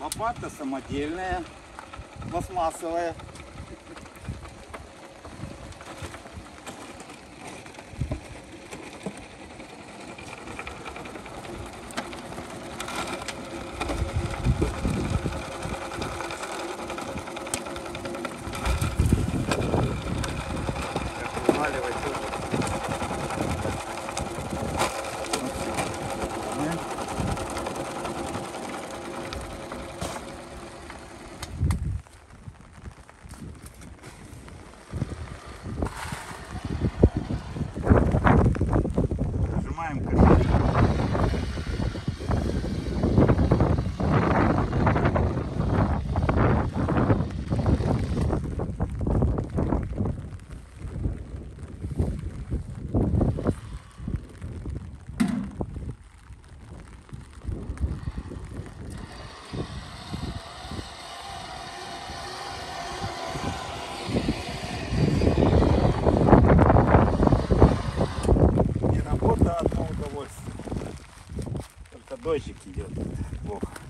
Лопата самодельная, пластмассовая. Вываливать дождик идет. Плохо.